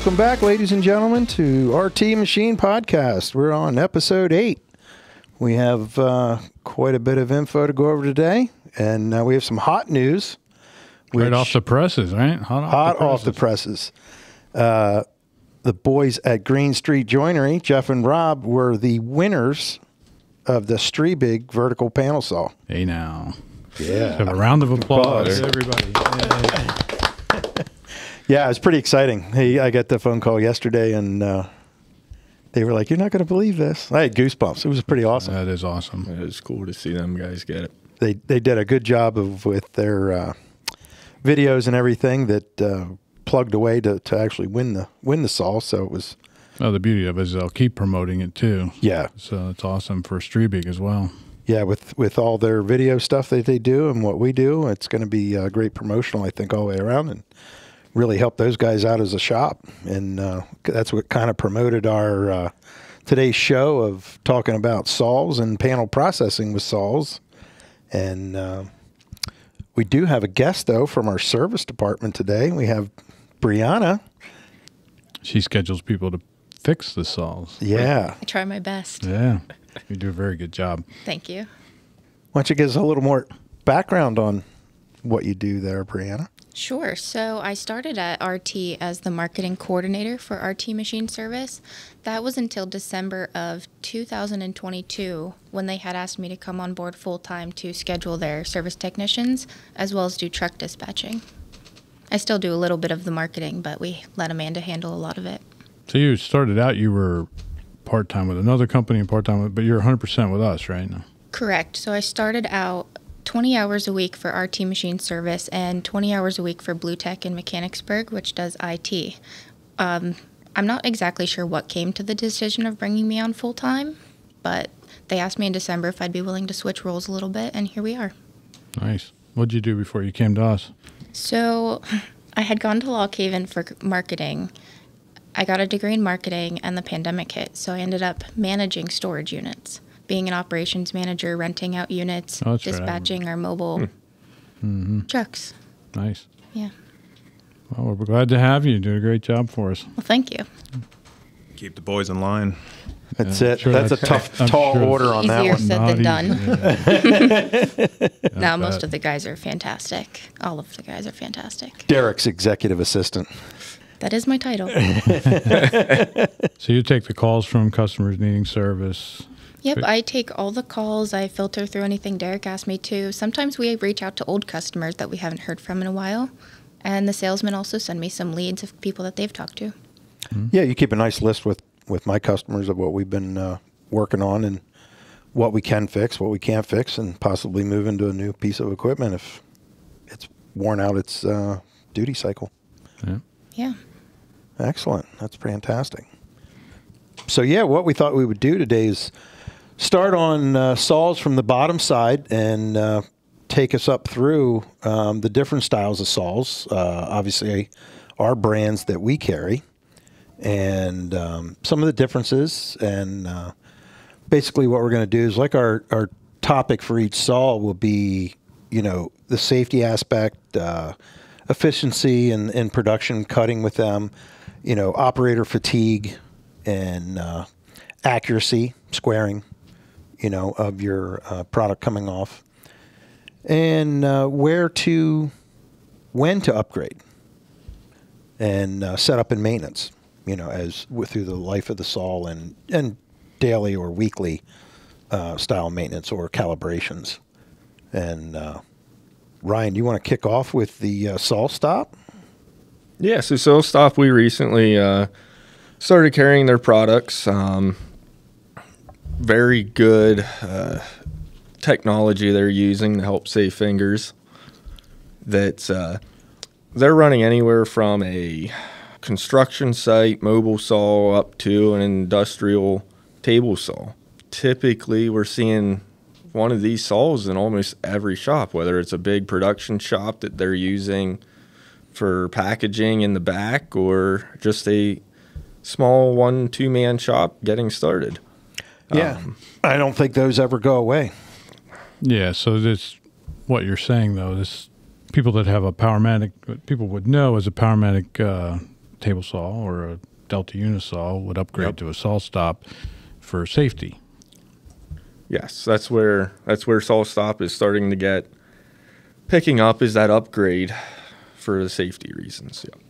Welcome back, ladies and gentlemen, to RT Machine Podcast. We're on episode eight. We have uh, quite a bit of info to go over today, and uh, we have some hot news. Right off the presses, right? Hot, hot off the presses. Uh, the boys at Greene Street Joinery, Jeff and Rob, were the winners of the Striebig vertical panel saw. Hey now. Yeah. Have a round of applause, Applause. everybody. Yeah. Yeah, it was pretty exciting. Hey, I got the phone call yesterday, and uh, they were like, "You're not going to believe this." I had goosebumps. It was pretty awesome. That is awesome. It was cool to see them guys get it. They they did a good job of with their uh, videos and everything that uh, plugged away to, to actually win the win the saw. So it was Oh, the beauty of it is they'll keep promoting it too. yeah So it's awesome for Striebig as well. yeah with with all their video stuff that they do and what we do, it's going to be uh, great promotional. I think all the way around and really helped those guys out as a shop. And uh, that's what kind of promoted our uh, today's show of talking about saws and panel processing with saws. And uh, we do have a guest though from our service department today. We have Breanna. She schedules people to fix the saws. Yeah. I try my best. Yeah. You do a very good job. Thank you. Why don't you give us a little more background on what you do there, Breanna? Sure. So I started at RT as the marketing coordinator for RT Machine Service. That was until December of 2022 when they had asked me to come on board full time to schedule their service technicians as well as do truck dispatching. I still do a little bit of the marketing, but we let Amanda handle a lot of it. So you started out, you were part time with another company and part time but you're 100% with us right now. Correct. So I started out 20 hours a week for RT Machine Service and 20 hours a week for Blue Tech in Mechanicsburg, which does IT. Um, I'm not exactly sure what came to the decision of bringing me on full time, but they asked me in December if I'd be willing to switch roles a little bit, and here we are. Nice. What did you do before you came to us? So I had gone to Lock Haven for marketing. I got a degree in marketing, and the pandemic hit, so I ended up managing storage units, being an operations manager, renting out units, Oh, that's right, I remember. dispatching our mobile hmm. mm-hmm. trucks. Nice. Yeah. Well, we're glad to have you. You did a great job for us. Well, thank you. Keep the boys in line. That's Yeah, it. sure that's a tough, I'm tall sure order on that one. Easier said than done. easy. Now, I most of the guys are fantastic. All of the guys are fantastic. Derek's executive assistant. That is my title. So you take the calls from customers needing service. Yep, Great. I take all the calls. I filter through anything Derek asked me to. Sometimes we reach out to old customers that we haven't heard from in a while. And the salesmen also send me some leads of people that they've talked to. Yeah, you keep a nice list with with my customers of what we've been uh, working on and what we can fix, what we can't fix, and possibly move into a new piece of equipment if it's worn out its uh, duty cycle. Yeah. Yeah. Excellent. That's fantastic. So yeah, what we thought we would do today is start on uh, saws from the bottom side and uh, take us up through um, the different styles of saws. Uh, obviously, our brands that we carry, and um, some of the differences. And uh, basically, what we're going to do is like our our topic for each saw will be, you know, the safety aspect, uh, efficiency and, and production cutting with them, you know, operator fatigue and uh, accuracy, squaring, you know, of your uh, product coming off, and uh, where to, when to upgrade, and uh, setup and maintenance, you know, as through the life of the saw and and daily or weekly uh, style maintenance or calibrations, and. Uh, Ryan, do you want to kick off with the uh, SawStop? Yeah, so SawStop, we recently uh, started carrying their products. Um, very good uh, technology they're using to help save fingers. That uh, they're running anywhere from a construction site mobile saw up to an industrial table saw. Typically, we're seeing one of these saws in almost every shop, whether it's a big production shop that they're using for packaging in the back or just a small one two man shop getting started. Yeah, I don't think those ever go away. Yeah. So this, what you're saying though, this people that have a Powermatic, what people would know as a Powermatic uh, table saw or a Delta Unisaw would upgrade Yep. to a SawStop for safety. Yes, that's where that's where SawStop is starting to get picking up is that upgrade for the safety reasons. Yeah.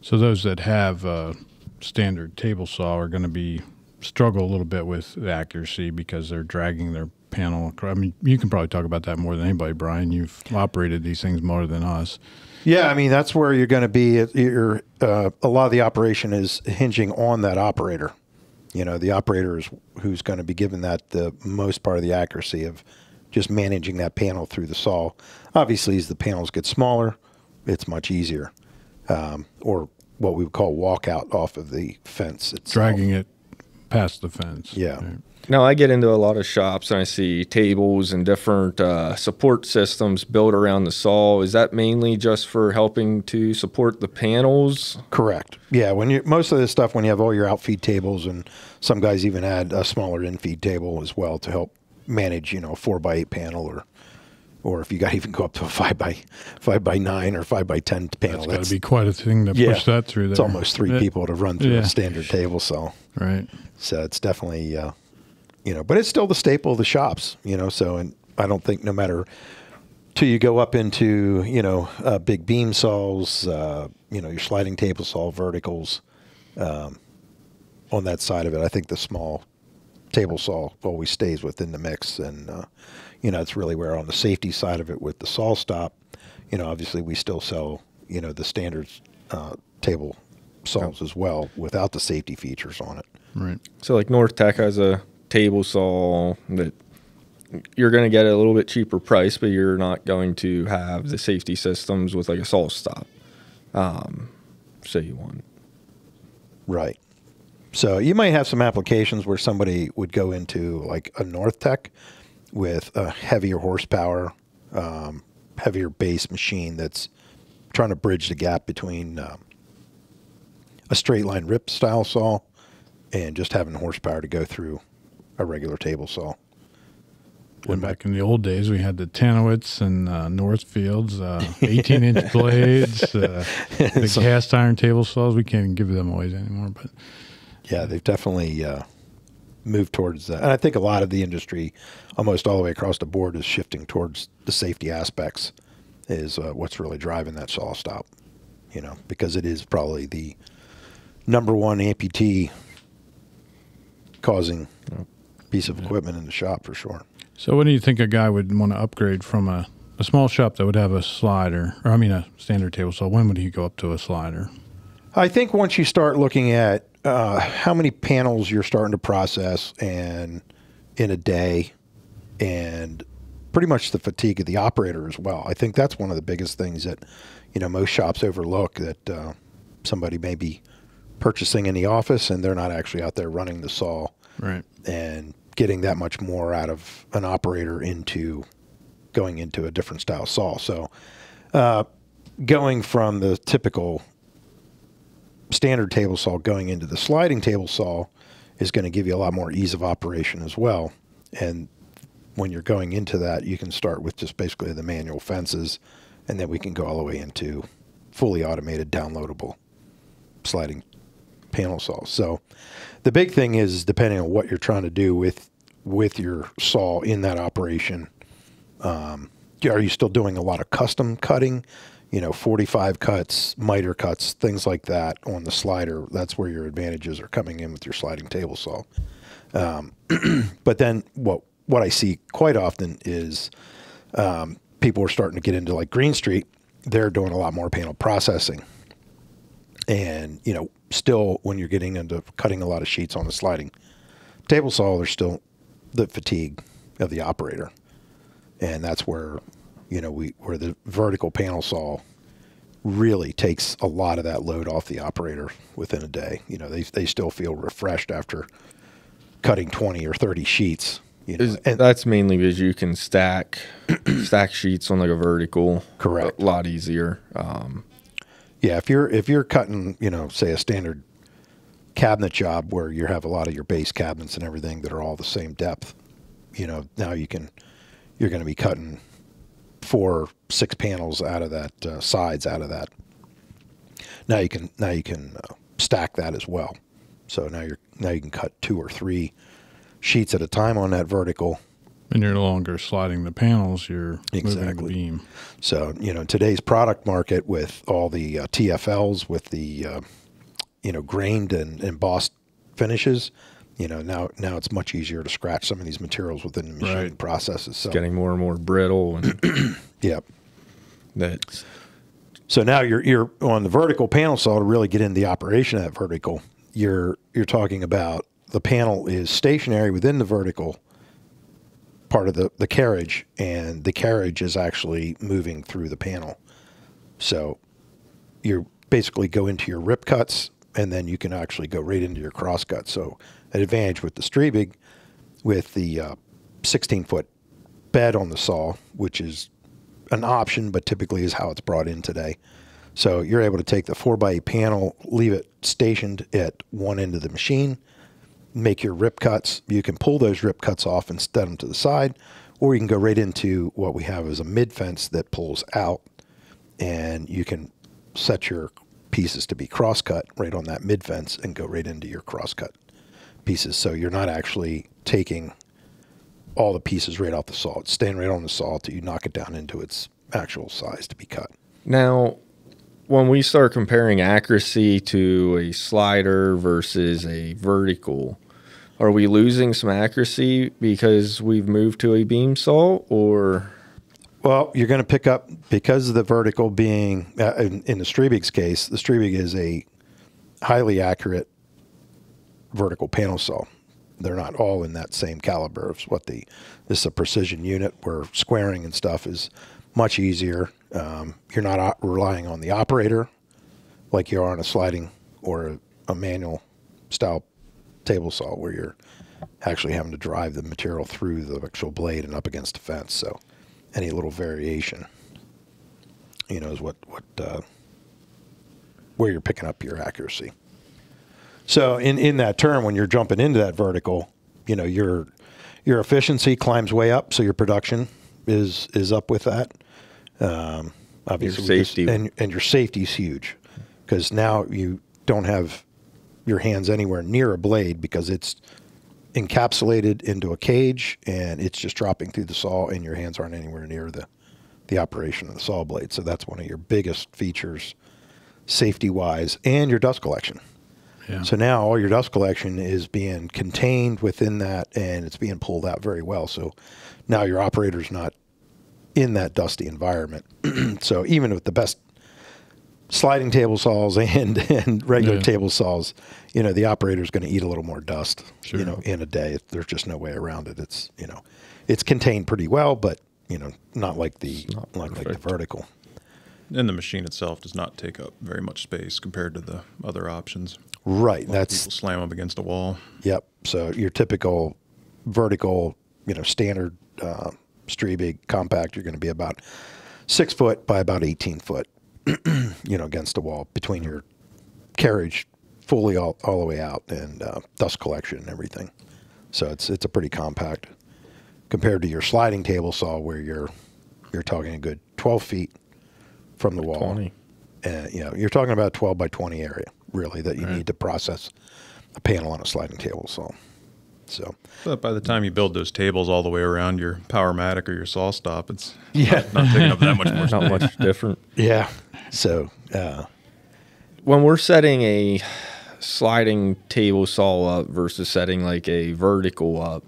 So those that have a standard table saw are going to be struggle a little bit with the accuracy because they're dragging their panel. I mean, you can probably talk about that more than anybody, Brian. You've operated these things more than us. Yeah, I mean that's where you're going to be. You're, uh, a lot of the operation is hinging on that operator. You know, the operator is who's going to be given that the most part of the accuracy of just managing that panel through the saw. Obviously, as the panels get smaller, it's much easier, um, or what we would call walkout off of the fence. Itself. Dragging it past the fence. Yeah. Right. Now I get into a lot of shops and I see tables and different uh, support systems built around the saw. Is that mainly just for helping to support the panels? Correct. Yeah, when you most of this stuff when you have all your outfeed tables and some guys even add a smaller infeed table as well to help manage, you know, a four by eight panel or or if you got to even go up to a five by five by nine or five by ten panel. That's got to be quite a thing to yeah, push that through there. It's almost three Yeah, people to run through Yeah. a standard table saw. Right. So it's definitely, uh, you know, but it's still the staple of the shops, you know. So, and I don't think no matter till you go up into, you know, uh, big beam saws, uh, you know, your sliding table saw verticals, um, on that side of it, I think the small table saw always stays within the mix, and uh, you know, it's really where on the safety side of it with the SawStop, you know, obviously we still sell, you know, the standard uh, table saws as well without the safety features on it. Right. So like North Tech has a table saw that you're going to get a little bit cheaper price, but you're not going to have the safety systems with like a SawStop. Um, say you want. Right. So you might have some applications where somebody would go into like a North Tech with a heavier horsepower, um, heavier base machine that's trying to bridge the gap between um, a straight line rip style saw and just having horsepower to go through a regular table saw. When back in the old days, we had the Tannewitz and uh, Northfields, uh, 18 inch blades, uh, the So- cast iron table saws. We can't even give them away anymore, but Yeah, they've definitely moved towards that. And I think a lot of the industry, almost all the way across the board, is shifting towards the safety aspects, is uh, what's really driving that SawStop, you know, because it is probably the number one amputee causing piece of equipment in the shop for sure. So, when do you think a guy would want to upgrade from a, a small shop that would have a slider, or I mean, a standard table saw? When would he go up to a slider? I think once you start looking at uh, how many panels you're starting to process and in a day, and pretty much the fatigue of the operator as well. I think that's one of the biggest things that you know most shops overlook that uh, somebody may be purchasing in the office and they're not actually out there running the saw Right. and getting that much more out of an operator into going into a different style saw. So, uh, going from the typical standard table saw going into the sliding table saw is going to give you a lot more ease of operation as well. And when you're going into that, you can start with just basically the manual fences, and then we can go all the way into fully automated, downloadable sliding panel saws. So the big thing is depending on what you're trying to do with with your saw in that operation. Um, are you still doing a lot of custom cutting? You know, 45 cuts, miter cuts, things like that on the slider. That's where your advantages are coming in with your sliding table saw. Um, but then what what I see quite often is um, people are starting to get into like Greene Street. They're doing a lot more panel processing and you know still when you're getting into cutting a lot of sheets on the sliding table saw there's still the fatigue of the operator and that's where you know we where the vertical panel saw really takes a lot of that load off the operator within a day you know they, they still feel refreshed after cutting 20 or 30 sheets you know Is, and that's mainly because you can stack stack sheets on like a vertical. Correct. A lot easier. Um, Yeah, if you're if you're cutting, you know, say a standard cabinet job where you have a lot of your base cabinets and everything that are all the same depth, you know, now you can you're going to be cutting four, six panels out of that uh, sides out of that. Now you can now you can uh, stack that as well. So now you're now you can cut two or three sheets at a time on that vertical. And you're no longer sliding the panels, you're Exactly. the beam. So you know today's product market with all the uh, TFLs with the uh, you know grained and embossed finishes. You know now now it's much easier to scratch some of these materials within the machine Right. processes. So Getting more and more brittle, and yep. that's So now you're you're on the vertical panel saw to really get into the operation of that vertical. You're you're talking about the panel is stationary within the vertical part of the, the carriage, and the carriage is actually moving through the panel. So you basically go into your rip cuts, and then you can actually go right into your cross cut. So an advantage with the Striebig, with the uh, 16 foot bed on the saw, which is an option, but typically is how it's brought in today. So you're able to take the 4x8 panel, leave it stationed at one end of the machine, make your rip cuts. You can pull those rip cuts off and set them to the side, or you can go right into what we have as a mid fence that pulls out, and you can set your pieces to be cross cut right on that mid fence and go right into your cross cut pieces. So you're not actually taking all the pieces right off the saw. It's staying right on the saw till you knock it down into its actual size to be cut. Now, when we start comparing accuracy to a slider versus a vertical, are we losing some accuracy because we've moved to a beam saw, or Well, you're going to pick up because of the vertical being uh, in, in the Striebig's case. The Striebig is a highly accurate vertical panel saw. They're not all in that same caliber of what the this is a precision unit where squaring and stuff is much easier. Um, you're not relying on the operator like you are on a sliding or a, a manual style table saw where you're actually having to drive the material through the actual blade and up against the fence. So any little variation, you know, is what what uh, where you're picking up your accuracy. So in in that term, when you're jumping into that vertical, you know your your efficiency climbs way up, so your production is is up with that. Um, obviously, just- safety. and and your safety is huge because now you don't have your hands anywhere near a blade because it's encapsulated into a cage and it's just dropping through the saw and your hands aren't anywhere near the the operation of the saw blade. So that's one of your biggest features safety wise and your dust collection. Yeah. So now all your dust collection is being contained within that and it's being pulled out very well. So now your operator's not in that dusty environment. so even with the best sliding table saws and, and regular Yeah. table saws, you know, the operator's going to eat a little more dust, Sure. you know, in a day. There's just no way around it. It's, you know, it's contained pretty well, but, you know, not like the, not like, like the vertical. And the machine itself does not take up very much space compared to the other options. Right. A lot of That's, people slam up against a wall. Yep. So your typical vertical, you know, standard uh, Striebig compact, you're going to be about six foot by about 18 foot, you know, against the wall between your carriage fully all, all the way out and uh, dust collection and everything. So it's it's a pretty compact compared to your sliding table saw where you're you're talking a good 12 feet from the wall. 20. Uh, you know, you're talking about 12 by 20 area really that you Right. need to process a panel on a sliding table saw. So But by the time you build those tables all the way around your Powermatic or your SawStop, it's Yeah. not, not taking up that much more not space. much different. yeah, so uh, when we're setting a sliding table saw up versus setting like a vertical up,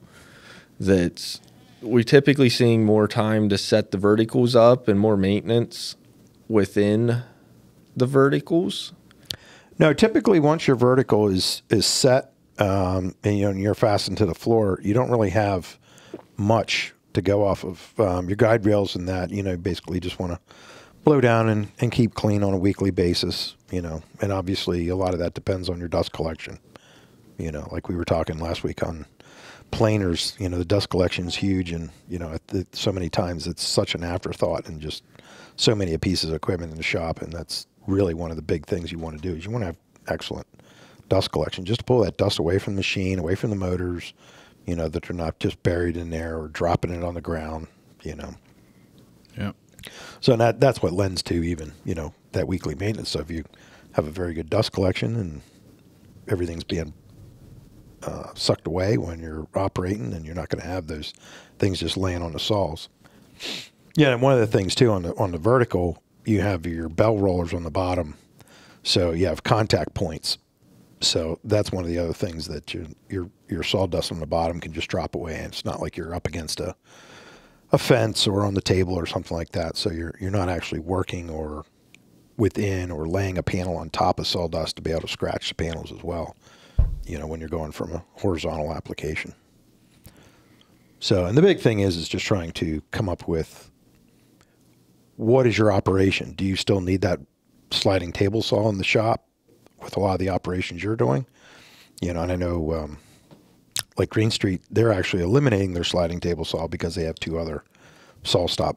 that's we're typically seeing more time to set the verticals up and more maintenance within the verticals. No, typically once your vertical is is set um, and you know and you're fastened to the floor, you don't really have much to go off of. Um, your guide rails and that you know basically just want to blow down and, and keep clean on a weekly basis. You know, and obviously a lot of that depends on your dust collection. You know, like we were talking last week on planers, you know, the dust collection is huge, and you know, so many times it's such an afterthought, and just so many pieces of equipment in the shop, and that's really one of the big things you want to do is you want to have excellent dust collection, just to pull that dust away from the machine, away from the motors, you know, that they're not just buried in there or dropping it on the ground, you know. Yep. So that that's what lends to even you know that weekly maintenance. So if you have a very good dust collection and everything's being uh, sucked away when you're operating, and you're not going to have those things just laying on the saws. Yeah, and one of the things too on the on the vertical, you have your bell rollers on the bottom, so you have contact points. So that's one of the other things that your your sawdust on the bottom can just drop away, and it's not like you're up against a a fence or on the table or something like that. So you're you're not actually working or within or laying a panel on top of sawdust to be able to scratch the panels as well. You know, when you're going from a horizontal application. So, and the big thing is is just trying to come up with what is your operation? Do you still need that sliding table saw in the shop with a lot of the operations you're doing? You know, and I know um, like Greene Street, they're actually eliminating their sliding table saw because they have two other SawStop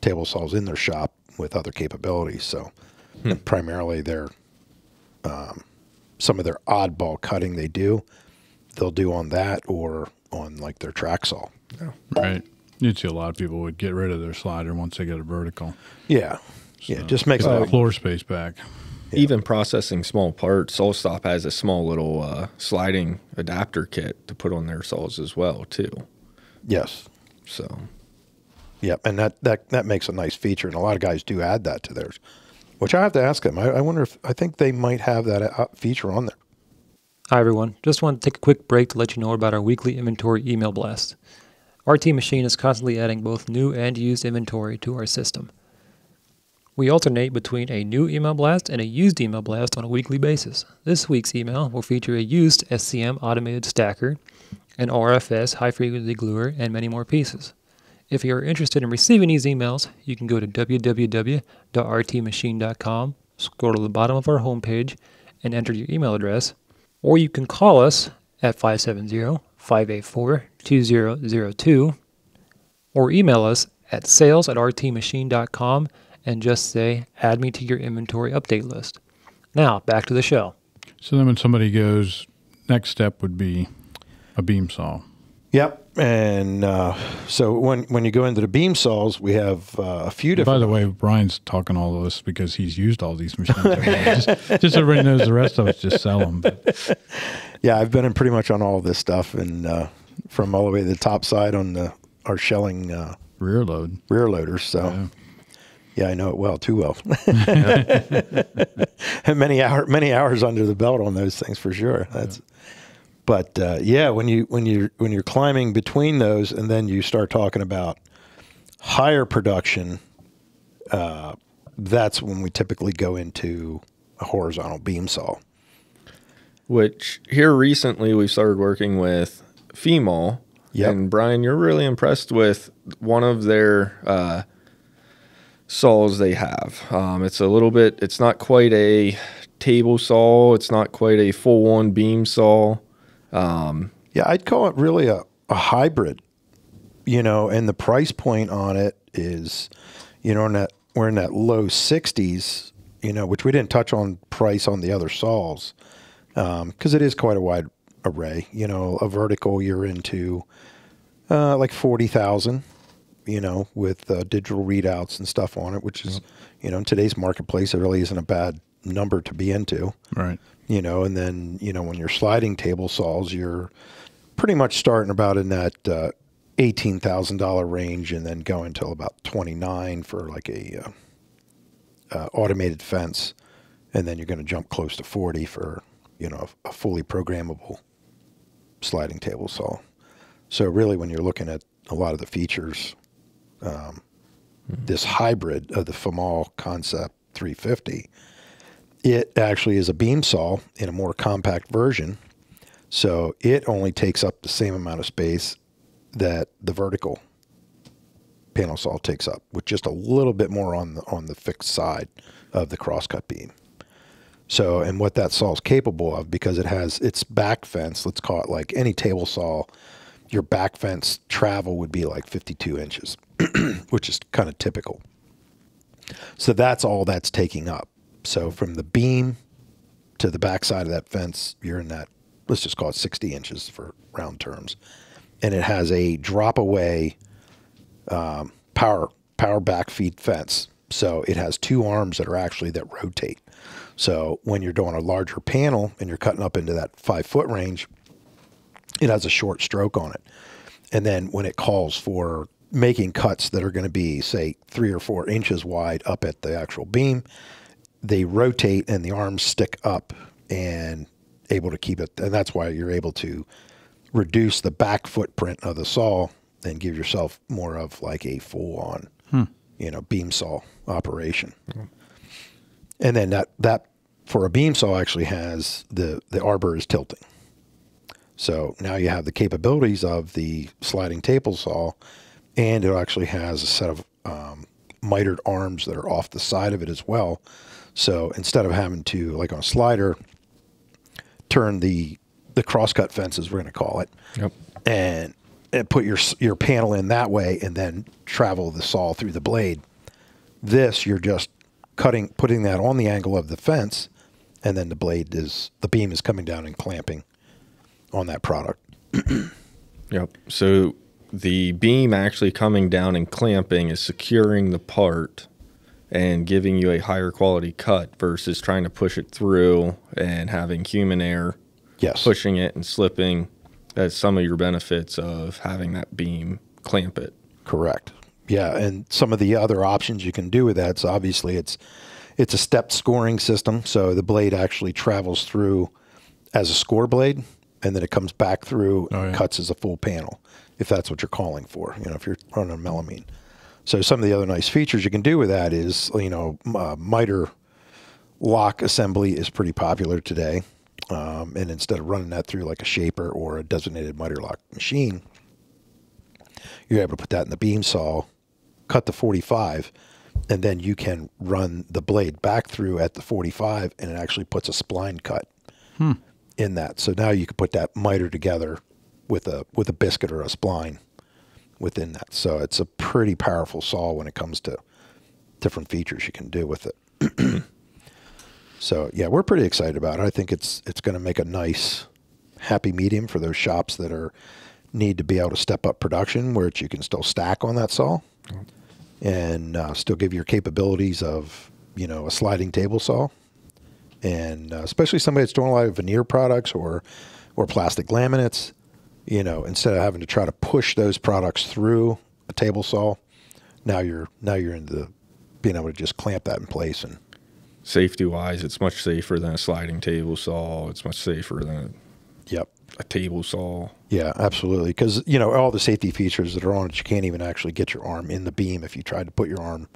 table saws in their shop with other capabilities. So primarily they're um, some of their oddball cutting they do, they'll do on that or on like their track saw. Right. You'd see a lot of people would get rid of their slider once they get a vertical. Yeah. Yeah. it just makes Get it that floor space back. Even processing small parts, SawStop has a small little uh, sliding adapter kit to put on their saws as well too. yes. So Yep, and that, that that makes a nice feature, and a lot of guys do add that to theirs. Which I have to ask them. I, I wonder if I think they might have that uh, feature on there. Hi, everyone. Just wanted to take a quick break to let you know about our weekly inventory email blast. RT Machine is constantly adding both new and used inventory to our system. We alternate between a new email blast and a used email blast on a weekly basis. This week's email will feature a used SCM automated stacker, an RFS high frequency gluer, and many more pieces. If you are interested in receiving these emails, you can go to www.rtmachine.com, scroll to the bottom of our homepage, and enter your email address, or you can call us at 570 584 2002 or email us at sales at rtmachine.com and just say, add me to your inventory update list. Now, back to the show. So then when somebody goes, next step would be a beam saw. Yep, and uh, so when when you go into the beam saws, we have uh, a few different. By the way, Brian's talking all of this because he's used all these machines. just, just everybody knows the rest of us just sell them. But Yeah, I've been in pretty much on all of this stuff, and uh, from all the way to the top side on the our Schelling uh, rear load. rear loaders. So Yeah. yeah, I know it well, too well. and many hour many hours under the belt on those things for sure. That's. But uh, yeah, when you when you when you're climbing between those, and then you start talking about higher production, uh, that's when we typically go into a horizontal beam saw. which here recently we started working with Femol. Yep. And Brian, you're really impressed with one of their uh, saws they have. Um, it's a little bit. It's not quite a table saw. It's not quite a full on beam saw. Yeah, I'd call it really a, a hybrid, you know, and the price point on it is, you know, in that we're in that low 60s, you know, which we didn't touch on price on the other saws because it is quite a wide array. You know, a vertical you're into uh, like 40,000, you know, with uh, digital readouts and stuff on it, which is, you know, in today's marketplace, it really isn't a bad number to be into Right. you know, and then you know when you're sliding table saws, you're pretty much starting about in that uh, eighteen thousand dollar range, and then going till about twenty nine for like a uh, uh, automated fence, and then you're going to jump close to forty for you know a, a fully programmable sliding table saw. So really, when you're looking at a lot of the features, um, this hybrid of the Famal Concept 350 it actually is a beam saw in a more compact version. So it only takes up the same amount of space that the vertical panel saw takes up, with just a little bit more on the on the fixed side of the crosscut beam. So, and what that saw is capable of, because it has its back fence, let's call it like any table saw, your back fence travel would be like 52 inches, which is kind of typical. So that's all that's taking up. So from the beam to the backside of that fence, you're in that, let's just call it 60 inches for round terms. And it has a drop away um, power power back feed fence. So it has two arms that are actually that rotate. So when you're doing a larger panel and you're cutting up into that five foot range, it has a short stroke on it. And then when it calls for making cuts that are going to be, say, three or four inches wide up at the actual beam, they rotate and the arms stick up and able to keep it. And that's why you're able to reduce the back footprint of the saw and give yourself more of like a full on, hmm. you know, beam saw operation. Hmm. And then that, that for a beam saw actually has the, the arbor is tilting. So now you have the capabilities of the sliding table saw, and it actually has a set of um, mitered arms that are off the side of it as well. So instead of having to, like on a slider, turn the the crosscut fences, we're going to call it, Yep. and, and put your your panel in that way, and then travel the saw through the blade. This you're just cutting, putting that on the angle of the fence, and then the blade is the beam is coming down and clamping on that product. Yep. So the beam actually coming down and clamping is securing the part and giving you a higher quality cut versus trying to push it through and having human air Yes. pushing it and slipping. That's some of your benefits of having that beam clamp it. Correct. Yeah, and some of the other options you can do with that. So obviously, it's it's a stepped scoring system. So the blade actually travels through as a score blade, and then it comes back through Oh, and yeah. cuts as a full panel, if that's what you're calling for. You know, if you're running a melamine. So some of the other nice features you can do with that is, you know, uh, miter lock assembly is pretty popular today. Um, and instead of running that through like a shaper or a designated miter lock machine, you're able to put that in the beam saw, cut the 45, and then you can run the blade back through at the 45, and it actually puts a spline cut hmm. in that. So now you can put that miter together with a with a biscuit or a spline within that. So it's a pretty powerful saw when it comes to different features you can do with it. so yeah, we're pretty excited about it. I think it's it's going to make a nice happy medium for those shops that are need to be able to step up production where you can still stack on that saw and uh, still give your capabilities of you know a sliding table saw and uh, especially somebody that's doing a lot of veneer products or or plastic laminates you know instead of having to try to push those products through a table saw now you're now you're into the, being able to just clamp that in place and Safety wise, it's much safer than a sliding table saw. It's much safer than a yep a, a table saw. Yeah, absolutely. Because you know all the safety features that are on it, you can't even actually get your arm in the beam. If you tried to put your arm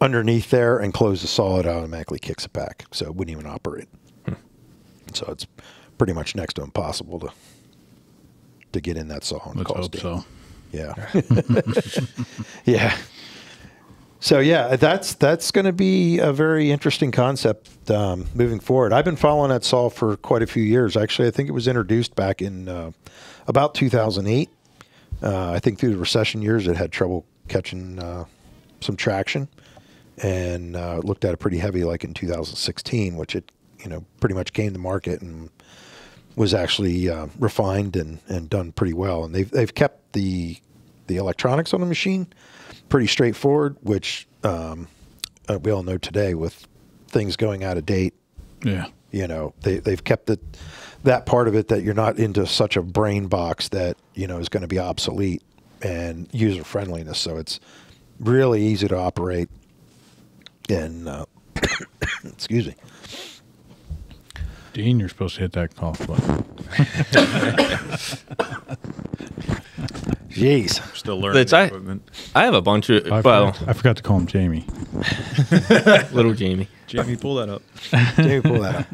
underneath there and close the saw, it automatically kicks it back, so it wouldn't even operate. Hmm. So it's pretty much next to impossible to to get in that saw and Let's cause hope damage. so. Yeah. yeah. So yeah, that's that's going to be a very interesting concept um, moving forward. I've been following that saw for quite a few years. Actually, I think it was introduced back in uh, about 2008. Uh, I think through the recession years, it had trouble catching uh, some traction, and uh, looked at it pretty heavy, like in 2016, which it you know pretty much came to market and was actually uh, refined and, and done pretty well. And they've they've kept the the electronics on the machine pretty straightforward, which um, uh, we all know today with things going out of date. Yeah. You know, they they've kept it that part of it that you're not into such a brain box that you know is going to be obsolete and user friendliness. So it's really easy to operate. And uh, excuse me. Dean, you're supposed to hit that cough button. Jeez. Still learning That's the I, equipment. I have a bunch of I, well, forgot, I forgot to call him Jamie. little Jamie. Jamie, pull that up. Jamie, pull that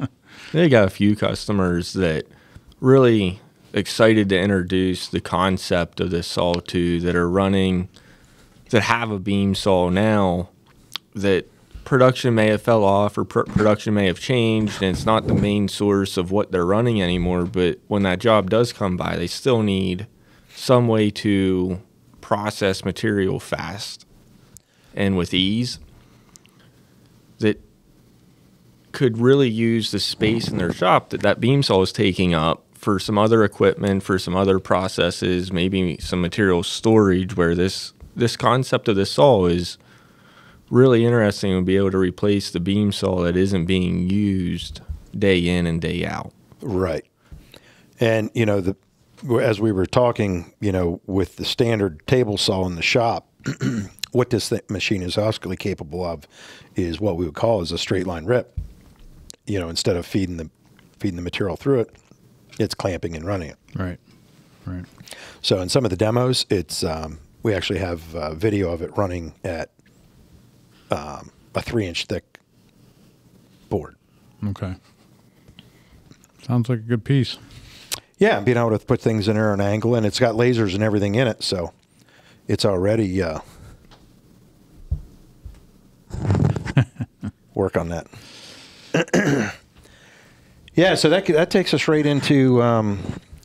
up. They got a few customers that really excited to introduce the concept of this saw to that are running that have a beam saw now that production may have fell off or pr- production may have changed and it's not the main source of what they're running anymore but when that job does come by they still need some way to process material fast and with ease that could really use the space in their shop that that beam saw is taking up for some other equipment, for some other processes, maybe some material storage where this this concept of the saw is really interesting to be able to replace the beam saw that isn't being used day in and day out. Right. And you know the as we were talking, you know, with the standard table saw in the shop, what this th- machine is actually capable of is what we would call as a straight line rip. You know, instead of feeding the feeding the material through it, it's clamping and running it. Right. Right. So in some of the demos, it's um, we actually have video of it running at um, a three inch thick board. Okay. Sounds like a good piece. Yeah, being able to put things in there at an angle, and it's got lasers and everything in it, so it's already uh, work on that. yeah, so that that takes us right into um,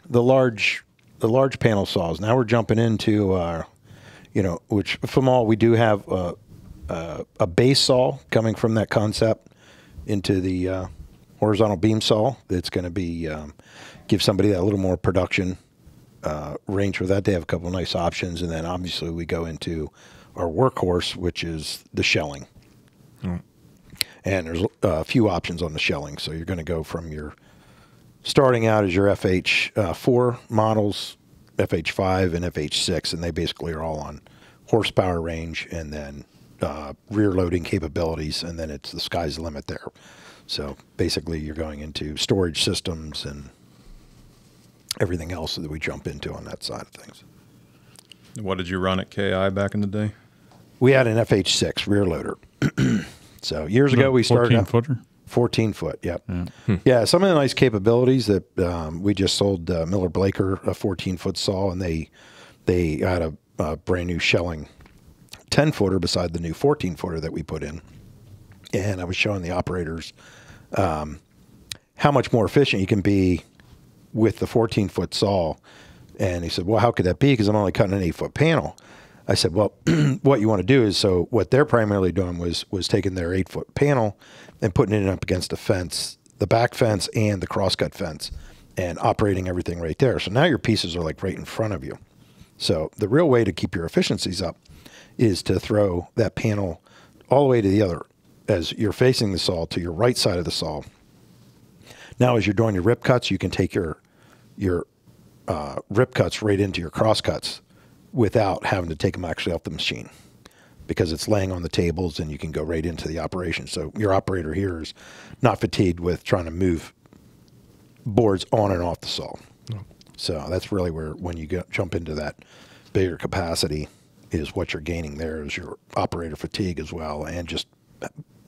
the large the large panel saws. Now we're jumping into our, you know, which from all we do have a, a, a base saw coming from that concept into the uh, horizontal beam saw. That's going to be um, give somebody that a little more production uh, range for that. They have a couple of nice options, and then obviously we go into our workhorse, which is the Schelling. And there's uh, a few options on the Schelling, so you're going to go from your starting out as your FH4 models, FH5 and FH6, and they basically are all on horsepower range and then uh, rear loading capabilities, and then it's the sky's the limit there. So basically, you're going into storage systems and everything else that we jump into on that side of things. What did you run at KI back in the day? We had an FH6 rear loader. so years ago, we started 14 footer. 14 foot, yep. Yeah. some of the nice capabilities that um, we just sold uh, Miller Blaker a 14 foot saw, and they they had a, a brand new Schelling 10 footer beside the new 14 footer that we put in. And I was showing the operators um, how much more efficient you can be with the 14 foot saw. And he said, Well, how could that be? Because I'm only cutting an eight foot panel. I said, Well, what you want to do is so what they're primarily doing was was taking their eight foot panel and putting it up against the fence, the back fence and the crosscut fence, and operating everything right there. So now your pieces are like right in front of you. So the real way to keep your efficiencies up is to throw that panel all the way to the other as you're facing the saw to your right side of the saw. Now, as you're doing your rip cuts, you can take your your uh, rip cuts right into your cross cuts without having to take them actually off the machine because it's laying on the tables and you can go right into the operation. So your operator here is not fatigued with trying to move boards on and off the saw. So that's really where when you get, jump into that bigger capacity is what you're gaining there is your operator fatigue as well and just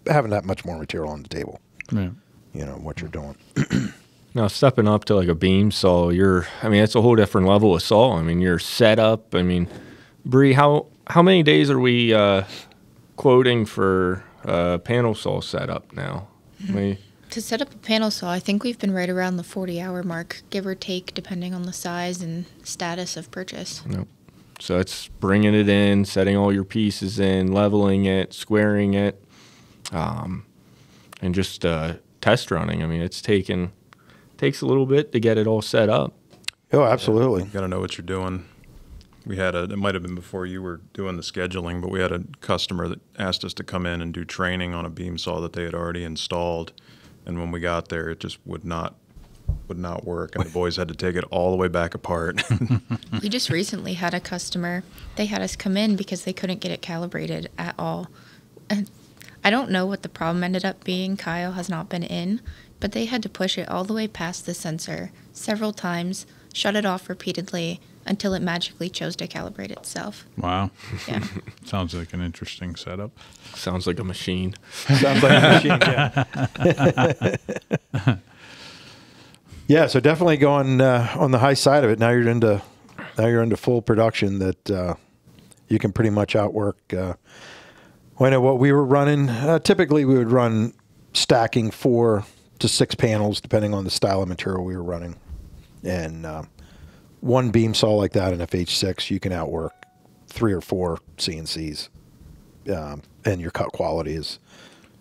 having that much more material on the table. Yeah. You know what you're doing. Now stepping up to like a beam saw, you're I mean it's a whole different level of saw. I mean your setup. I mean, Bree, how how many days are we uh, quoting for uh, panel saw setup now? I mean, To set up a panel saw, I think we've been right around the 40 hour mark, give or take, depending on the size and status of purchase. Nope. So it's bringing it in, setting all your pieces in, leveling it, squaring it, um, and just uh, test running. I mean, it's taken takes a little bit to get it all set up. Oh, absolutely. You got to know what you're doing. We had a, it might have been before you were doing the scheduling, but we had a customer that asked us to come in and do training on a beam saw that they had already installed. And when we got there, it just would not would not work, and the boys had to take it all the way back apart. we just recently had a customer, they had us come in because they couldn't get it calibrated at all. And I don't know what the problem ended up being. Kyle has not been in, but they had to push it all the way past the sensor several times, shut it off repeatedly until it magically chose to calibrate itself. Wow. Yeah. Sounds like an interesting setup. Sounds like a machine. Sounds like a machine. Yeah. yeah. So definitely going uh, on the high side of it. Now you're into now you're into full production that uh, you can pretty much outwork. Uh, when what we were running, uh, typically we would run stacking four to six panels depending on the style of material we were running, and uh, one beam saw like that in FH6 you can outwork three or four CNCs, um, and your cut quality is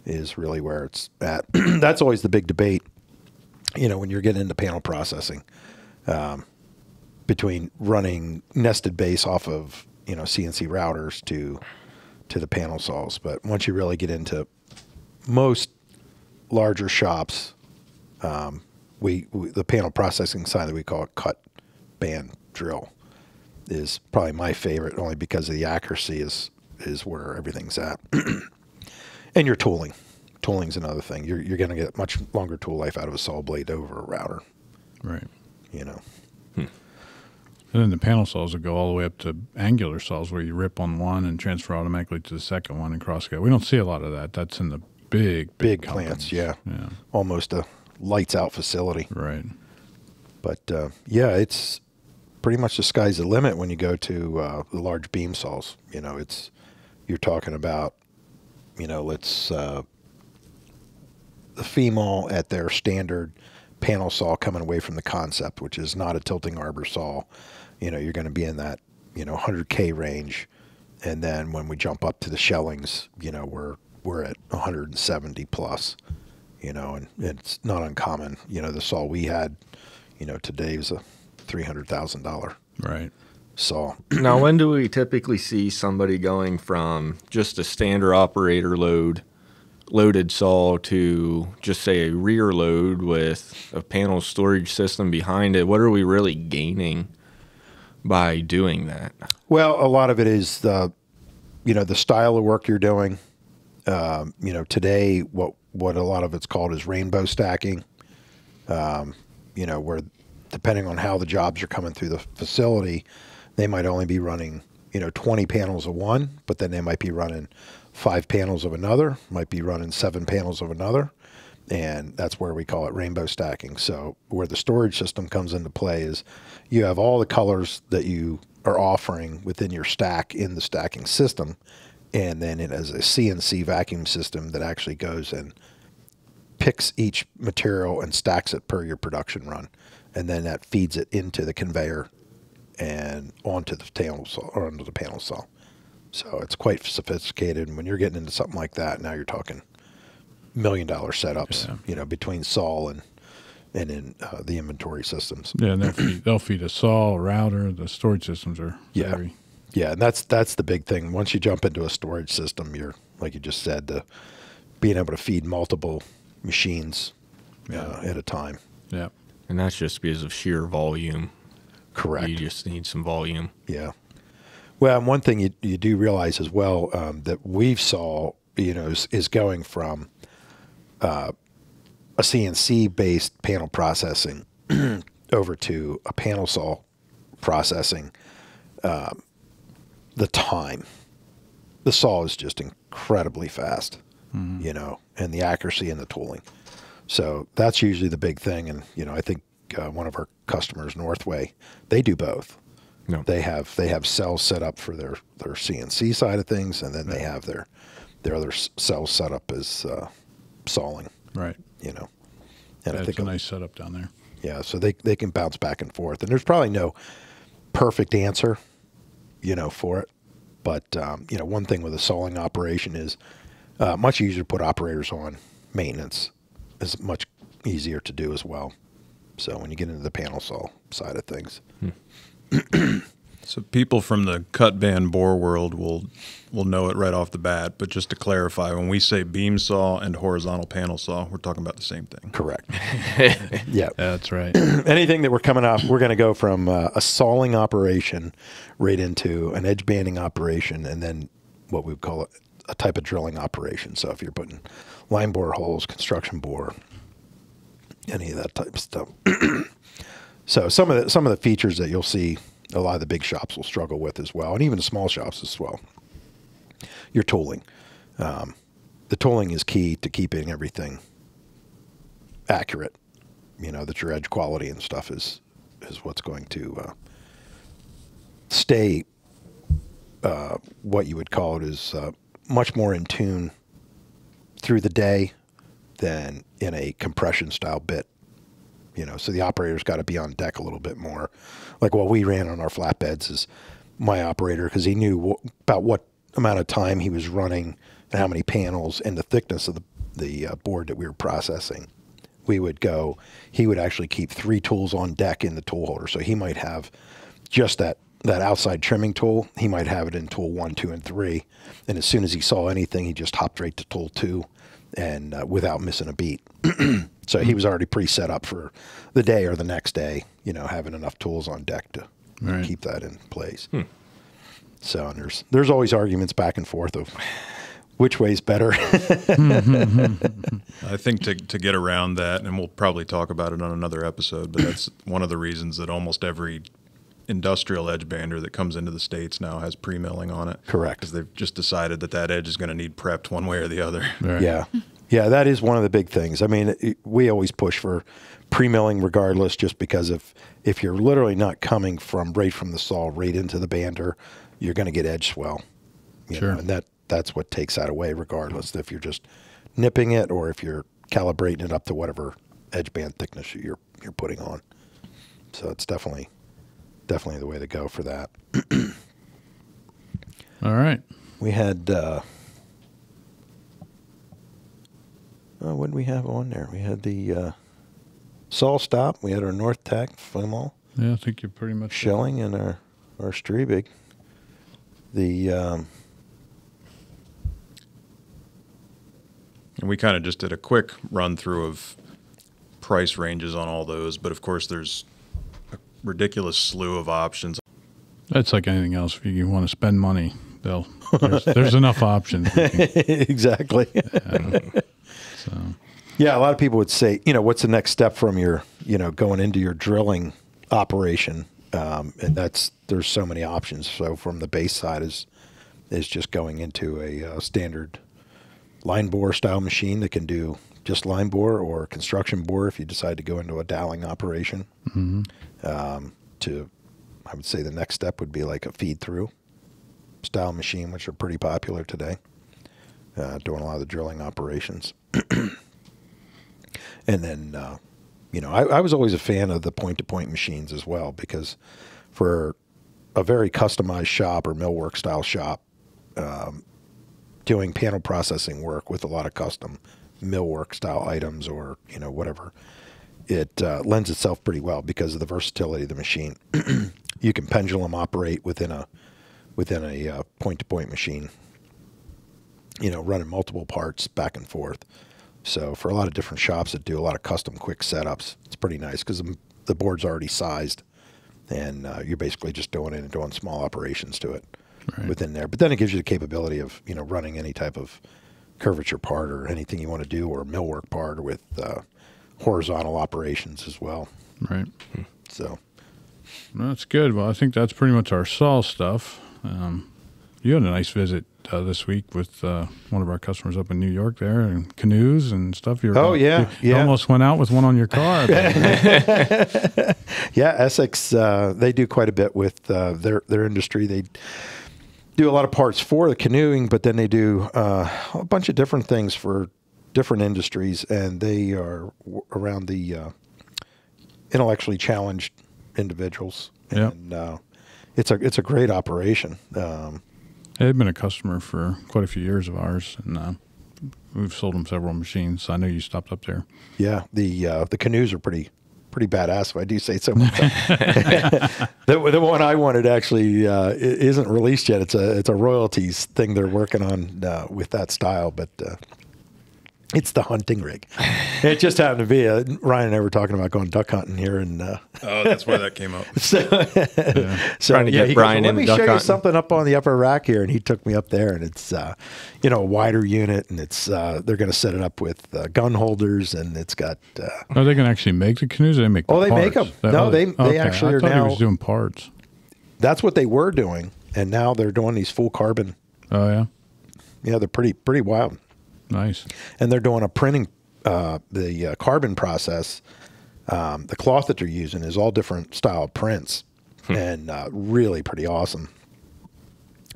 is really where it's at. That's always the big debate, you know, when you're getting into panel processing, um, between running nested base off of you know CNC routers to to the panel saws. But once you really get into most larger shops, um, we, we the panel processing side that we call it cut band drill is probably my favorite, only because of the accuracy is is where everything's at, and your tooling. Tooling's another thing. You're you're going to get much longer tool life out of a saw blade over a router. Right. You know. And then the panel saws will go all the way up to angular saws where you rip on one and transfer automatically to the second one and cross cut. We don't see a lot of that. That's in the big, big, Big plants, yeah. Yeah. Almost a lights out facility. Right. But uh, yeah, it's pretty much the sky's the limit when you go to uh, the large beam saws. You know, it's you're talking about, you know, let's uh, the female at their standard panel saw coming away from the concept, which is not a tilting arbor saw. You know, you're going to be in that you know 100k range, and then when we jump up to the Schellings, you know, we're we're at 170 plus. You know, and it's not uncommon. You know, the saw we had you know, today was a three hundred thousand dollar Right. saw. now, when do we typically see somebody going from just a standard operator load, loaded saw to just say a rear load with a panel storage system behind it? What are we really gaining by doing that? Well, a lot of it is the, you know, the style of work you're doing. Um, you know, today what what a lot of it's called is rainbow stacking. Um, you know, where depending on how the jobs are coming through the facility, they might only be running, you know, 20 panels of one, but then they might be running five panels of another, might be running seven panels of another. And that's where we call it rainbow stacking. So, where the storage system comes into play is you have all the colors that you are offering within your stack in the stacking system. And then it has a CNC vacuum system that actually goes and picks each material and stacks it per your production run, and then that feeds it into the conveyor and onto the panel saw or onto the panel saw. So it's quite sophisticated. And when you're getting into something like that, now you're talking million dollar setups. Yeah. You know, between saw and and in uh, the inventory systems. Yeah, and they'll feed, they'll feed a saw, a router. The storage systems are Yeah. very Yeah, and that's that's the big thing. Once you jump into a storage system, you're like you just said, the being able to feed multiple machines uh, at a time. yeah. And that's just because of sheer volume. Correct. You just need some volume. Yeah. Well, and one thing you, you do realize as well um, that we've saw, you know, is, is going from uh, a CNC based panel processing over to a panel saw processing. Um, the time, the saw is just incredibly fast, you know, and the accuracy and the tooling. So that's usually the big thing. And you know, I think uh, one of our customers, Northway, they do both No. they have they have cells set up for their their CNC side of things, and then they have their their other cells set up as uh, sawing. Right. You know, and I That's think a nice setup down there. yeah, so they they can bounce back and forth, and there's probably no perfect answer, you know, for it. But um, you know, one thing with a sawing operation is uh, much easier to put operators on. Maintenance is much easier to do as well. So when you get into the panel saw side of things, So people from the cut band bore world will will know it right off the bat. But just to clarify, when we say beam saw and horizontal panel saw, we're talking about the same thing. correct. yeah, That's right. anything that we're coming off, we're going to go from uh, a sawing operation right into an edge banding operation, and then what we would call a, a type of drilling operation. So if you're putting line bore holes, construction bore, any of that type of stuff. so some of the some of the features that you'll see, a lot of the big shops will struggle with as well, and even the small shops as well. Your tooling, um, the tooling is key to keeping everything accurate you know that your edge quality and stuff is is what's going to uh, stay uh, what you would call it is uh, much more in tune through the day than in a compression style bit you know so the operator's got to be on deck a little bit more like what we ran on our flatbeds is my operator because he knew about what amount of time he was running and how many panels and the thickness of the, the uh, board that we were processing we would go he would actually keep three tools on deck in the tool holder so he might have just that that outside trimming tool, he might have it in tool one, two, and three. And as soon as he saw anything, he just hopped right to tool two, and uh, without missing a beat. so he hmm. was already pre-set up for the day or the next day. You know, having enough tools on deck to Right. keep that in place. Hmm. So and there's there's always arguments back and forth of which way's better. I think to, to get around that, and we'll probably talk about it on another episode, but that's one of the reasons that almost every industrial edge bander that comes into the states now has pre-milling on it. Correct. Because they've just decided that that edge is going to need prepped one way or the other. Right. Yeah. Yeah, that is one of the big things. I mean, it, we always push for pre-milling regardless just because if if you're literally not coming from right from the saw right into the bander, you're going to get edge swell. Sure. Know, and that that's what takes that away regardless if you're just nipping it or if you're calibrating it up to whatever edge band thickness you're you're putting on. So it's definitely definitely the way to go for that. All right. We had uh oh, what did we have on there? We had the uh SawStop, we had our North Tack Flamall Yeah, I think you're pretty much Schelling and our our Striebig. The um And we kind of just did a quick run through of price ranges on all those, but of course there's a ridiculous slew of options. That's like anything else. If you want to spend money, they'll there's, there's enough options. exactly. So Yeah, a lot of people would say, you know, what's the next step from your, you know, going into your drilling operation? Um, and that's there's so many options. So from the base side is is just going into a uh, standard line bore style machine that can do just line bore or construction bore if you decide to go into a doweling operation. Um, to I would say the next step would be like a feed through style machine, which are pretty popular today. Uh, doing a lot of the drilling operations. And then, uh, you know, I, I was always a fan of the point to point machines as well because for a very customized shop or millwork style shop, um, doing panel processing work with a lot of custom millwork style items or, you know, whatever, it uh, lends itself pretty well because of the versatility of the machine. you can pendulum operate within a within a point to point machine you know, running multiple parts back and forth. So for a lot of different shops that do a lot of custom quick setups, it's pretty nice because the, the board's already sized, and uh, you're basically just doing it and doing small operations to it Right. within there. But then it gives you the capability of you know running any type of curvature part or anything you want to do or millwork part with uh, horizontal operations as well. right. So that's good. Well, I think that's pretty much our saw stuff. Um, you had a nice visit uh, this week with uh, one of our customers up in New York there, and canoes and stuff. You were, Oh, yeah, you, yeah. almost went out with one on your car. Yeah, Essex, uh, they do quite a bit with uh, their their industry. They do a lot of parts for the canoeing, but then they do uh, a bunch of different things for different industries, and they are w- around the uh, intellectually challenged individuals. Yeah. And uh, it's a it's a great operation. Um, They've been a customer for quite a few years of ours, and uh, we've sold them several machines. I know you stopped up there. Yeah, the uh, the canoes are pretty pretty badass. If I do say so myself. the, the one I wanted actually uh, isn't released yet. It's a it's a royalties thing they're working on uh, with that style, but uh, it's the hunting rig. it just happened to be. Uh, Ryan and I were talking about going duck hunting here, and uh, Oh, that's where that came up. so, so Trying to yeah, get he Brian goes, Let me duck show you something up on the upper rack here, and he took me up there, and it's uh, you know a wider unit, and it's uh, they're going to set it up with uh, gun holders, and it's got. Uh, Are they going to actually make the canoes? Or they make. Oh, the they make parts? 'em. That- No, oh, they- they actually I are thought he was doing parts. that's what they were doing, and now they're doing these full carbon. Oh yeah, Yeah, they're pretty pretty wild, nice. and they're doing a printing. Uh, the uh, carbon process, um, the cloth that they're using is all different style prints, and uh, really pretty awesome.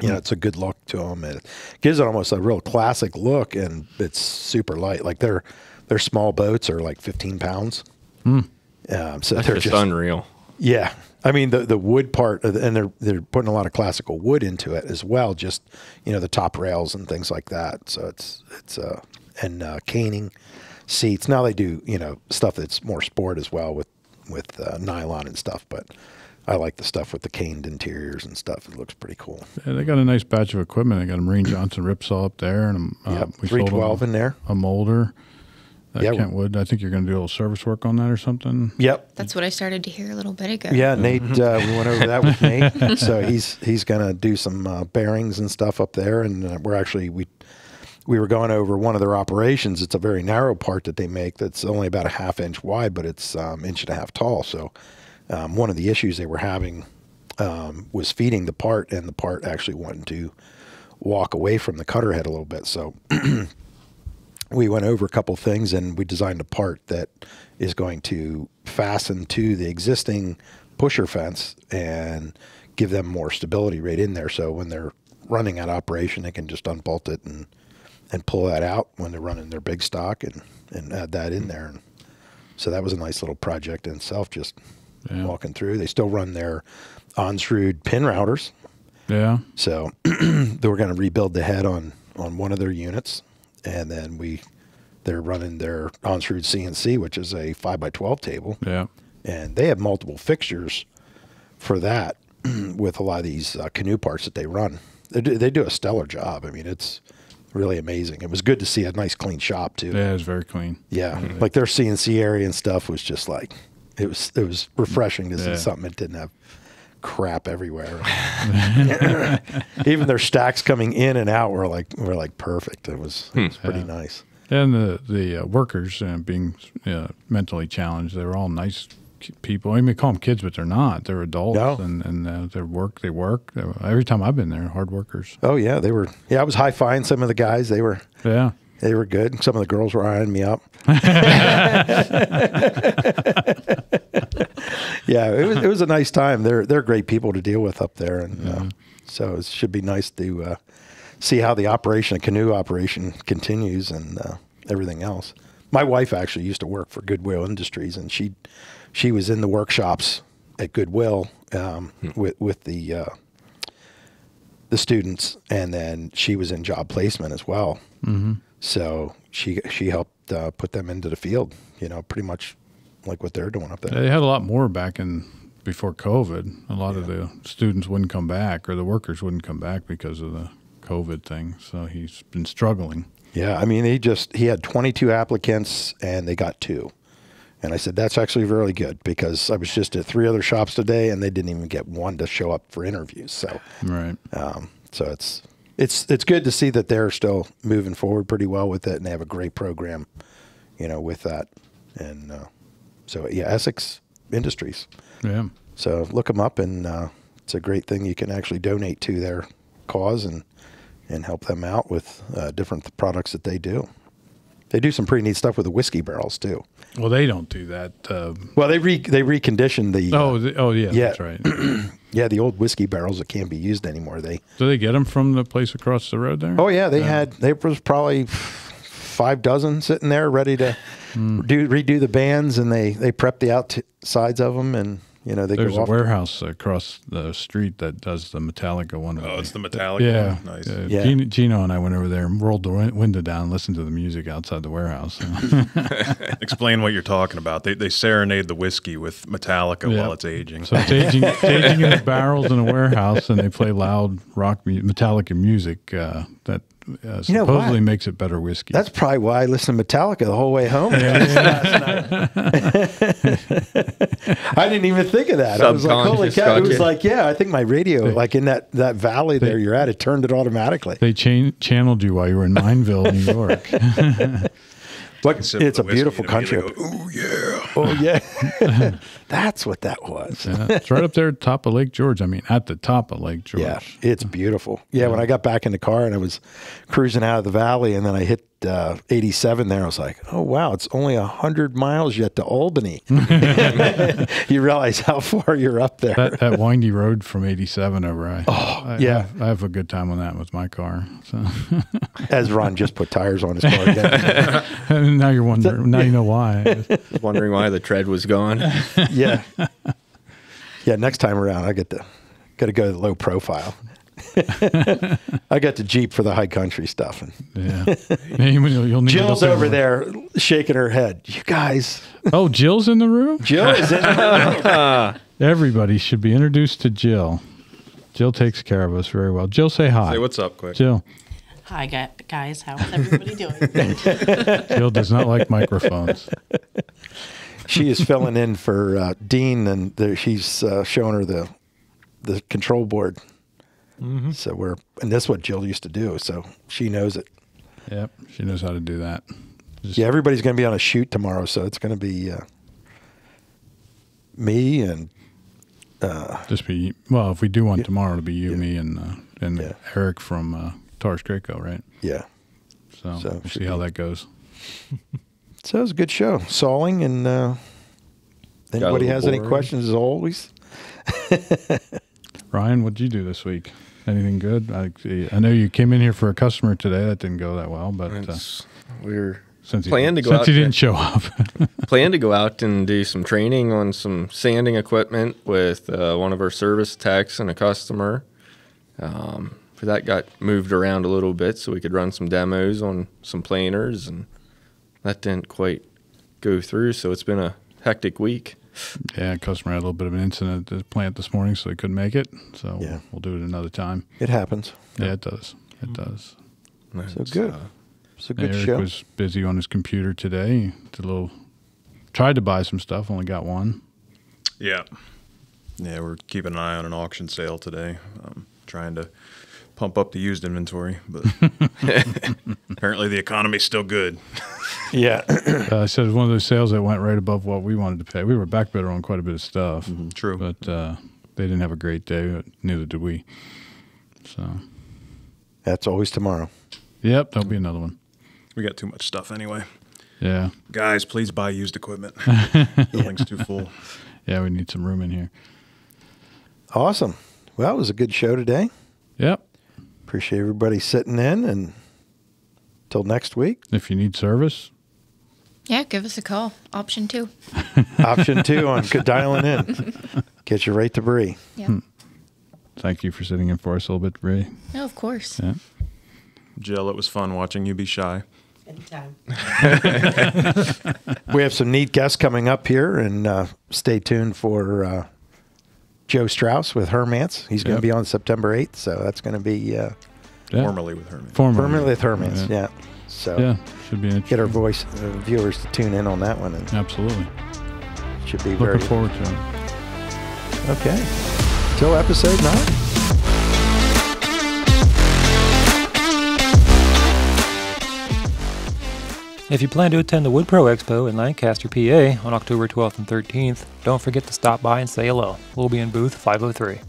You know, it's a good look to them. It gives it almost a real classic look, and it's super light. Like their their small boats are like 15 pounds. Um, so That's they're just, unreal. Yeah, I mean the the wood part, the- and they're they're putting a lot of classical wood into it as well. Just you know the top rails and things like that. So it's it's uh and uh, caning seats. Now they do you know stuff that's more sport as well with with uh, nylon and stuff. But I like the stuff with the caned interiors and stuff. It looks pretty cool. Yeah, they got a nice batch of equipment. They got a Mereen-Johnson ripsaw up there, and a, uh, yep, we three sold them in there. a molder. At Yeah. Kentwood. I think you're going to do a little service work on that or something. Yep. That's what I started to hear a little bit ago. Yeah, Nate. Uh, we went over that with Nate. So he's he's gonna do some uh, bearings and stuff up there, and uh, we're actually we we were going over one of their operations. It's a very narrow part that they make that's only about a half inch wide, but it's um, inch and a half tall. So um, one of the issues they were having um, was feeding the part, and the part actually wanted to walk away from the cutter head a little bit. So we went over a couple things and we designed a part that is going to fasten to the existing pusher fence and give them more stability right in there. So when they're running that operation, they can just unbolt it and and pull that out when they're running their big stock and and add that in there. And so that was a nice little project in itself. Just Yeah. walking through, they still run their Onsrud pin routers. Yeah. So they were going to rebuild the head on on one of their units, and then we they're running their Onsrud CNC, which is a five by twelve table, Yeah. and they have multiple fixtures for that with a lot of these uh, canoe parts that they run. They do, they do a stellar job. I mean, it's really amazing. It was good to see a nice clean shop too. Yeah, it was very clean. Yeah, like their CNC area and stuff was just like it was. It was refreshing to see Yeah. something that didn't have crap everywhere. Even their stacks coming in and out were like were like perfect. It was, it was pretty Yeah. nice. And the the uh, workers uh, being uh, mentally challenged, they were all nice people. I mean, we call them kids, but they're not. They're adults, No. and and uh, they work. They work. Every time I've been there, hard workers. Oh yeah, they were. Yeah, I was high fiving some of the guys. They were Yeah. they were good. Some of the girls were eyeing me up. yeah, it was it was a nice time. They're they're great people to deal with up there, and uh, so it should be nice to uh, see how the operation, the canoe operation, continues and uh, everything else. My wife actually used to work for Goodwill Industries, and she she was in the workshops at Goodwill um, with with the uh, the students, and then she was in job placement as well. Mm-hmm. So she she helped uh, put them into the field. You know, pretty much like what they're doing up there. They had a lot more back in before COVID. A lot of the students wouldn't come back, or the workers wouldn't come back because of the COVID thing. So he's been struggling. Yeah, I mean, he just he had 22 applicants and they got two. And I said that's actually really good because I was just at three other shops today and they didn't even get one to show up for interviews. So, Right. um, so it's it's it's good to see that they're still moving forward pretty well with it and they have a great program, you know, with that. And uh, so yeah, Essex Industries. Yeah. So look them up, and uh, it's a great thing you can actually donate to their cause and and help them out with uh, different products that they do. They do some pretty neat stuff with the whiskey barrels too. Well, they don't do that. Uh, Well, they re they reconditioned the oh, the, oh yeah, Yeah. that's right. yeah the old whiskey barrels that can't be used anymore. They Do they get them from the place across the road there? oh yeah they had they was probably five dozen sitting there ready to do redo the bands, and they they prep the outsides of them, and you know they There's go a off. warehouse across the street that does the Metallica one. Oh, it's the Metallica Yeah, one? Nice. Uh, Yeah. Gino, Gino and I went over there and rolled the window down, and listened to the music outside the warehouse. Explain what you're talking about. They, they serenade the whiskey with Metallica Yeah. while it's aging. so it's aging, it's aging in the barrels in a warehouse, and they play loud rock, mu- Metallica music uh, that uh, You know supposedly makes it better whiskey. That's probably why I listened to Metallica the whole way home. I didn't even think of that. I was like, holy cow. It was like, yeah, I think my radio, like in that, that valley there you're at, it turned it automatically. they chan- channeled you while you were in Mineville, New York. But Sip it's a whiskey beautiful country. immediately go, Ooh, yeah. Oh, yeah. That's what that was. Yeah, it's right up there top of Lake George. I mean, at the top of Lake George. Yeah, it's beautiful. Yeah, when I got back in the car and I was cruising out of the valley, and then I hit uh, 87 there, I was like, "Oh wow, it's only hundred miles yet to Albany." you realize how far you're up there. That, that windy road from 87 over. I, oh, yeah. I, have a good time on that with my car. So As Ron just put tires on his car again. now you're wondering, now you know why. Wondering why the tread was gone. yeah, yeah. Next time around, I get to got to go to the low profile. I got the Jeep for the high country stuff, and Yeah. Maybe you'll, you'll need Jill's over there shaking her head. You guys, Oh, Jill's in the room? Jill is in. Everybody should be introduced to Jill. Jill takes care of us very well. Jill, say hi. Say what's up, quick. Jill. Hi, guys. How's everybody doing? Jill does not like microphones. She is filling in for uh, Dean, and there, she's uh, showing her the the control board. So we're, and that's what Jill used to do. So she knows it. Yep, she knows how to do that. Just- Yeah, everybody's going to be on a shoot tomorrow, so it's going to be uh, me and Just be well. If we do one Yeah. tomorrow, it'll be you, Yeah. me, and uh, and Yeah. Eric from uh, Tars Graco, right? yeah. So, So, we'll should see how be- that goes. So it was a good show. Sawing and uh, anybody little has any questions, as always. Ryan, what'd you do this week? Anything good? I, I know you came in here for a customer today. That didn't go that well, but uh, we were since you, planned to go since out there. didn't show up, planned to go out and do some training on some sanding equipment with uh, one of our service techs and a customer. Um, that got moved around a little bit so we could run some demos on some planers, and that didn't quite go through. So it's been a hectic week. Yeah, customer had a little bit of an incident at the plant this morning, so they couldn't make it. So Yeah. we'll do it another time. It happens. Yeah, it does. It does. So good. uh, It's a good Eric show. was busy on his computer today. Did a little, tried to buy some stuff, only got one. Yeah. Yeah, we're keeping an eye on an auction sale today. Um, trying to pump up the used inventory, but apparently the economy's still good. yeah. Uh, I said it was one of those sales that went right above what we wanted to pay. We were back better on quite a bit of stuff, True. but uh, they didn't have a great day. Neither did we. So, That's always tomorrow. yep, there'll be another one. we got too much stuff anyway. Yeah, Guys, please buy used equipment. Building's too full. yeah, we need some room in here. Awesome. Well, it was a good show today. Yep. Appreciate everybody sitting in and till next week. If you need service, Yeah, give us a call. Option two. Option two on good dialing in. Get you right to Bree. Yeah. thank you for sitting in for us a little bit, Ray. No, of course. Yeah. Jill, it was fun watching you be shy. Anytime. We have some neat guests coming up here, and uh, stay tuned for uh, Joe Strouse with Hermance. He's going Yep. to be on September 8th, so that's going to be uh, yeah. Formerly with Herman. Formerly. permanently with Hermance. Yeah. Yeah. So Yeah, should be get our voice uh, viewers to tune in on that one, and Absolutely. should be very Looking forward to it. okay. Till episode nine. If you plan to attend the Wood Pro Expo in Lancaster, PA on October 12th and 13th, don't forget to stop by and say hello. We'll be in booth 503.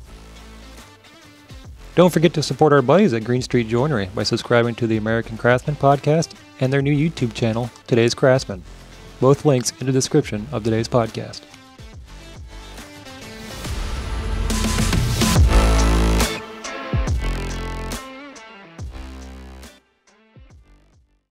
Don't forget to support our buddies at Greene Street Joinery by subscribing to the American Craftsman podcast and their new YouTube channel, Today's Craftsman. Both links in the description of today's podcast.